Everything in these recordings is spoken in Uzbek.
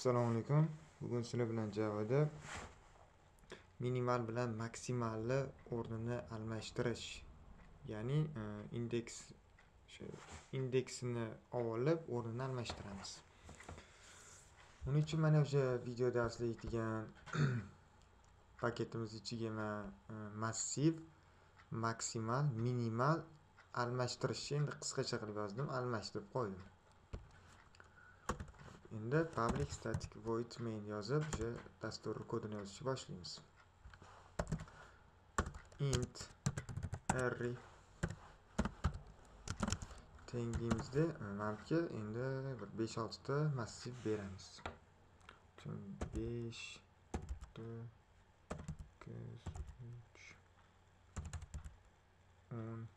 Assalomu alaykum. Bugun sizlar bilan Javada minimal bilan maksimalni o'rnini almashtirish, ya'ni e, indeks o'sha indeksini olib o'rnini almashtiramiz. Buning uchun mana o'sha video darsda aytgan paketimiz ichiga man e, massiv, maksimal, minimal almashtirishni endi qisqacha qilib yozdim, almashtirib qo'ydim. Şimdi public static void main yazıp işte dasturu kodunu yazışı başlayınız. int array tengimizde manimki endi 5-6 ta massiv beramiz. 5 4 3 10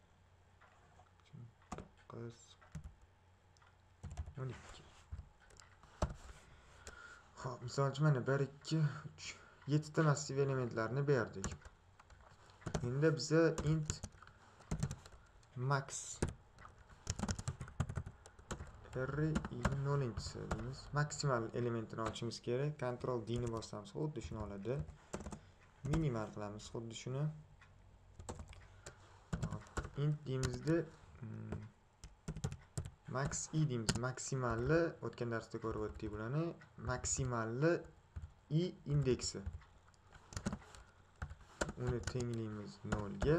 9 12 Mana 1 2 3 7 ta massiv elementlarni berdik. Endi biza int max array nolinchisi deymiz. Maksimal elementini olishimiz kerak. Ctrl D ni bosamiz, xuddi shuni oladi. Minimal qilamiz xuddi shuni. int deymizda hmm, max i deymiz maksimalni o'tgan darsda ko'rib o'tdik bularni. Maksimalni i indeksi. Uni tenglaymiz nolga.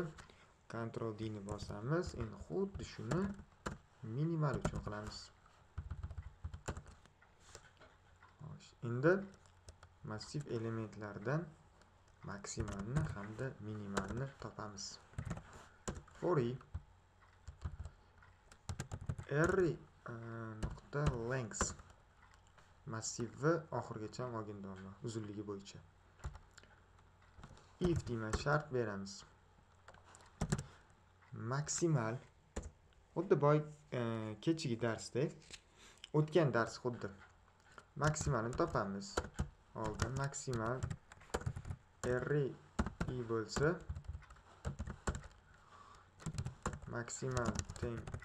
Ctrl D ni bosamiz. Endi xuddi shuni minimal uchun qilamiz. Endi massiv elementlardan maksimalni hamda minimalni topamiz. For e. r.length nuqta length. Massivni oxirigacha olgin deyapman uzunligi bo'yicha. If deyman shart beramiz. Maksimal xuddi boy e, kechagi darsda o'tgan dars xuddi. Maksimalni topamiz. Oldin maksimal r i bo'lsa maksimal teng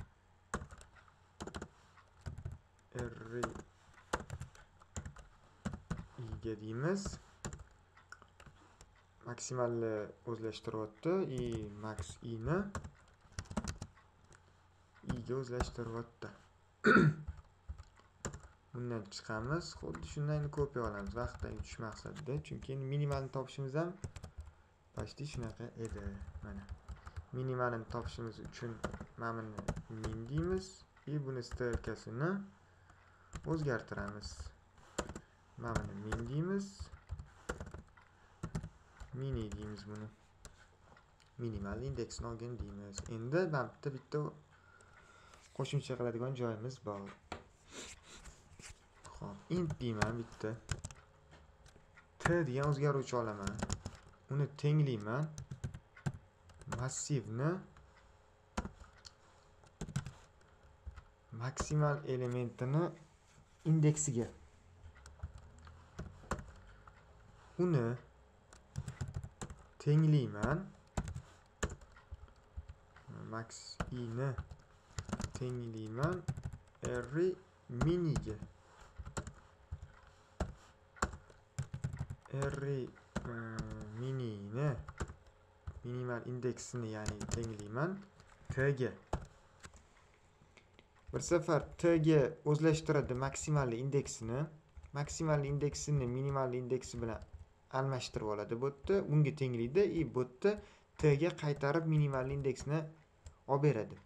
i'ga deymiz. Maksimalni o'zlashtiryapti. I max i'ni i'ga o'zlashtiryapti. Bundan chiqamiz. Xuddi shundan kopiya olamiz. Vaqtdan yutish maqsadida. Chunki endi minimalni topishimiz ham почти shunaqa edi. Mana. Minimalni topishimiz uchun mana buni min deymiz и buni strelkasini o'zgartiramiz. Mana buni min deymiz. Mini deymiz buni. Minimal indeksni olgin deymiz. Endi mana bitta bitta qo'shimcha qiladigan joyimiz bor. Ho'p int deyman bitta. T degan o'zgaruvchi olaman. Uni tenglayman. Massivni maksimal elementini indeksiga uni tenglayman max i'ni tenglayman array miniga array minini minimal indeksini ya'ni tenglayman t ga bir safar t ga o'zlashtiradi maksimal indeksini. Maksimal indeksini minimal indeksi bilan almashtirib oladi bu yerda unga tenglikda и bu yerda t ga qaytarib minimal indeksni olib beradi.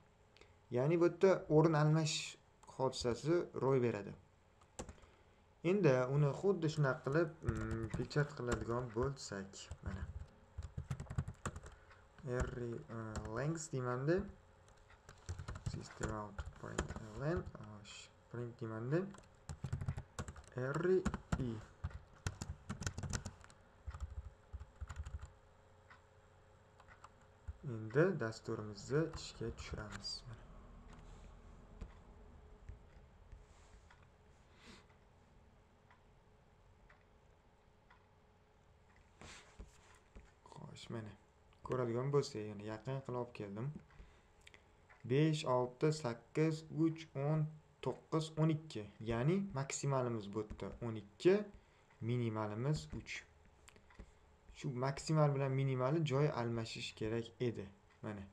Ya'ni bu yerda o'rin almashish hodisasi ro'y beradi. Endi uni xuddi shunaqa qilib mm, pechat qiladigan bo'lsak mana. Array eh, length deymanda. System out point. Print ln print array i endi dasturimizni ishga tushiramiz xo'sh mana ko'radigan bo'lsak yana yaqin qilib keldim besh olti sakkiz uch o'n to'qqiz o'n ikki. Ya'ni maksimalimiz bu yerda o'n ikki minimalimiz uch. Shu maksimal bilan minimalni joy almashish kerak edi. Mana.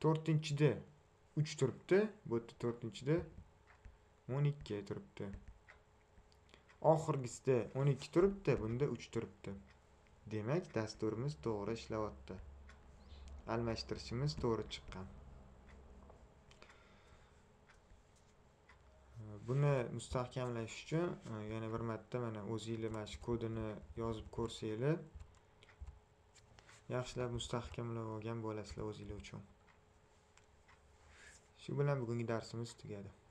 To'rtinchida uch turibdi bu yerda to'rtinchida o'n ikki turibdi. Oxirgisida o'n ikki turibdi bunda uch turibdi. Demak dasturimiz to'g'ri ishlayapti. Almashtirishimiz to'g'ri chiqqan. Buni mustahkamlash uchun e, yana bir marta mana o'zinglar mana shu kodini yozib ko'rsanglar. Yaxshilab mustahkamlab olgan bo'lasizlar o'zinglar uchun. Shu bilan bugungi darsimiz tugadi.